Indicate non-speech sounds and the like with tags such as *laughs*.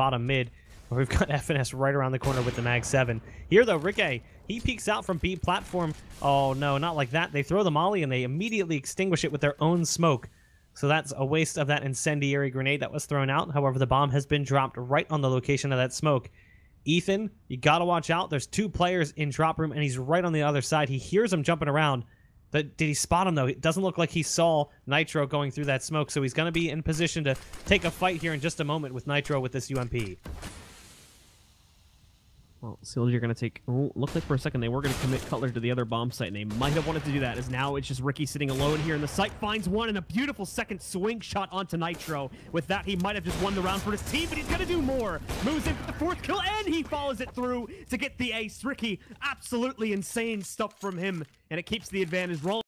bottom mid. Where we've got *laughs* FNS right around the corner with the Mag 7. Here, though, Rickeh, he peeks out from B platform. Oh, no, not like that. They throw the molly and they immediately extinguish it with their own smoke. So that's a waste of that incendiary grenade that was thrown out. However, the bomb has been dropped right on the location of that smoke. Ethan, you gotta watch out. There's two players in drop room, and he's right on the other side. He hears them jumping around. Did he spot him though? It doesn't look like he saw Nitro going through that smoke, so he's gonna be in position to take a fight here in just a moment with Nitro with this UMP. Well, Seals, you're going to take... Oh, looked like for a second they were going to commit Cutler to the other bomb site, and they might have wanted to do that, as now it's just Rickeh sitting alone here, and the site finds one, and a beautiful second swing shot onto Nitro. With that, he might have just won the round for his team, but he's going to do more. Moves in for the fourth kill, and he follows it through to get the ace. Rickeh, absolutely insane stuff from him, and it keeps the advantage rolling.